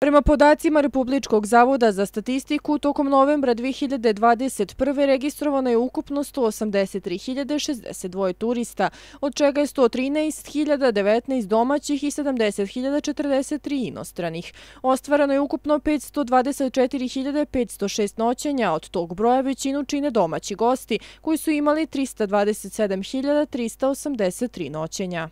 Prema podacima Republičkog zavoda za statistiku, tokom novembra 2021. registrovano je ukupno 183.062 turista, od čega je 113.019 domaćih i 70.043 inostranih. Ostvarano je ukupno 524.506 noćenja, od tog broja većinu čine domaći gosti, koji su imali 327.383 noćenja.